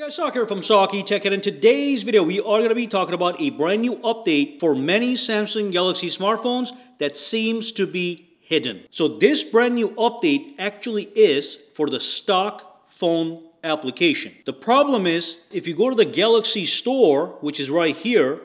Hey guys, Saki here from Saki Tech and in today's video we are going to be talking about a brand new update for many Samsung Galaxy smartphones that seems to be hidden. So this brand new update actually is for the stock phone application. The problem is if you go to the Galaxy store, which is right here,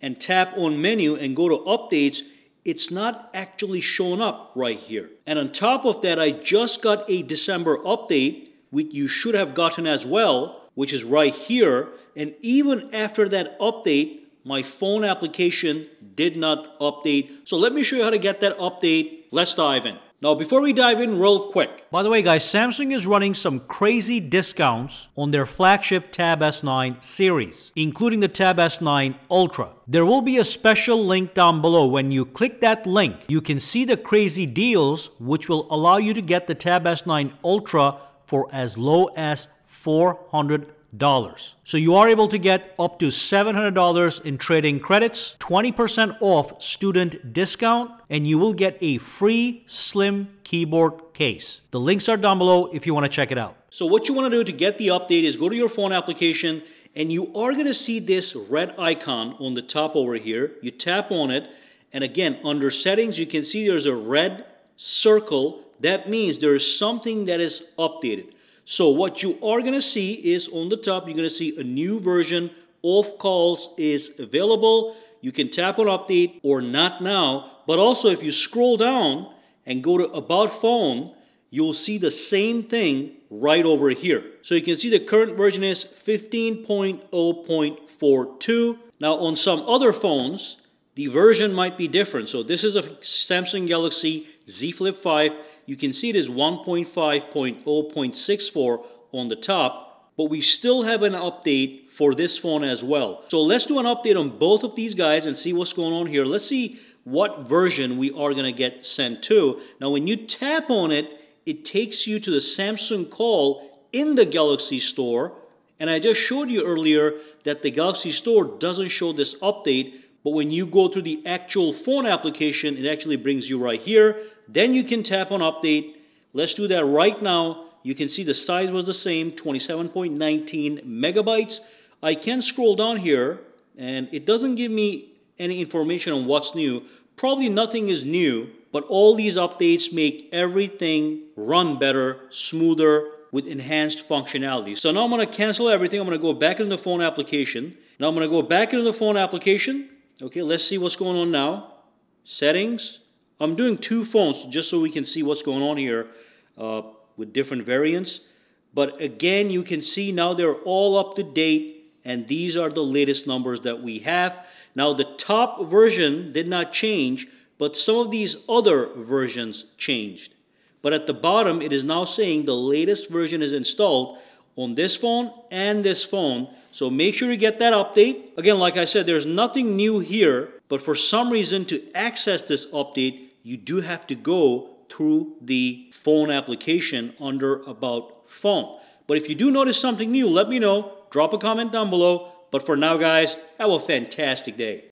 and tap on menu and go to updates, it's not actually showing up right here. And on top of that, I just got a December update which you should have gotten as well, which is right here. And even after that update, my phone application did not update. So let me show you how to get that update. Let's dive in. Now, before we dive in real quick. By the way, guys, Samsung is running some crazy discounts on their flagship Tab S9 series, including the Tab S9 Ultra. There will be a special link down below. When you click that link, you can see the crazy deals, which will allow you to get the Tab S9 Ultra for as low as $400. So you are able to get up to $700 in trading credits, 20% off student discount, and you will get a free slim keyboard case. The links are down below if you want to check it out. So what you want to do to get the update is go to your phone application and you are going to see this red icon on the top over here. You tap on it and again under settings you can see there's a red circle that means there is something that is updated. So what you are going to see is on the top, you're going to see a new version of calls is available. You can tap on update or not now. But also if you scroll down and go to about phone, you'll see the same thing right over here. So you can see the current version is 15.0.42. Now on some other phones, the version might be different. So this is a Samsung Galaxy Z Flip 5 you can see it is 1.5.0.64 on the top, but we still have an update for this phone as well. So let's do an update on both of these guys and see what's going on here. Let's see what version we are going to get sent to. Now when you tap on it, it takes you to the Samsung call in the Galaxy Store. And I just showed you earlier that the Galaxy Store doesn't show this update, but when you go to the actual phone application, it actually brings you right here. Then you can tap on update. Let's do that right now. You can see the size was the same, 27.19 megabytes. I can scroll down here and it doesn't give me any information on what's new. Probably nothing is new, but all these updates make everything run better, smoother, with enhanced functionality. So now I'm going to cancel everything. I'm going to go back into the phone application. Now I'm going to go back into the phone application. Okay, let's see what's going on now. Settings, I'm doing two phones just so we can see what's going on here uh, with different variants. But again, you can see now they're all up to date and these are the latest numbers that we have. Now the top version did not change, but some of these other versions changed. But at the bottom, it is now saying the latest version is installed on this phone and this phone. So make sure you get that update. Again, like I said, there's nothing new here, but for some reason to access this update, you do have to go through the phone application under About Phone. But if you do notice something new, let me know. Drop a comment down below. But for now, guys, have a fantastic day.